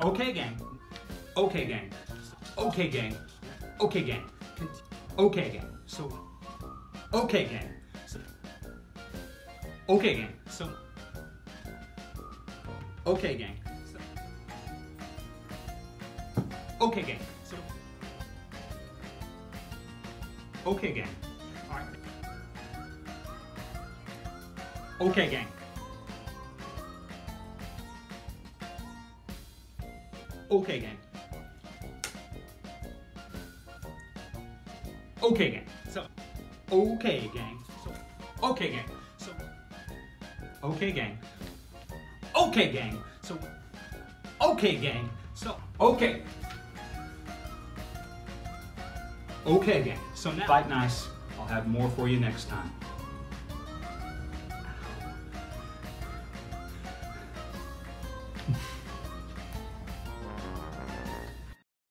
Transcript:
Okay, gang. Okay, gang. Okay, gang. Okay, gang. Okay, gang. So, okay, gang. So, okay, gang. So, okay, gang. So, okay, gang. So, okay, gang. Okay, gang. Okay, gang. Okay, gang. So, okay, gang. So, okay, gang. So, okay, gang. Okay, gang. So, okay, gang. So, okay. Okay, gang. So now, fight nice. I'll have more for you next time.